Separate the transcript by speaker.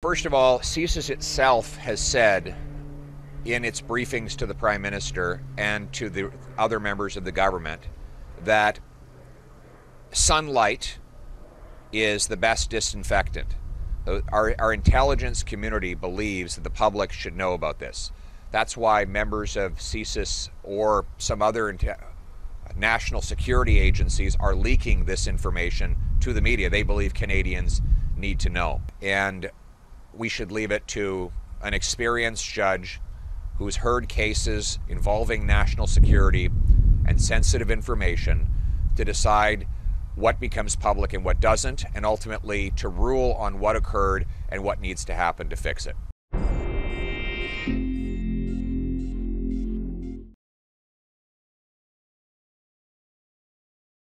Speaker 1: First of all, CSIS itself has said in its briefings to the Prime Minister and to the other members of the government that sunlight is the best disinfectant. Uh, our, our intelligence community believes that the public should know about this. That's why members of CSIS or some other national security agencies are leaking this information to the media. They believe Canadians need to know. And we should leave it to an experienced judge who's heard cases involving national security and sensitive information to decide what becomes public and what doesn't, and ultimately to rule on what occurred and what needs to happen to fix it.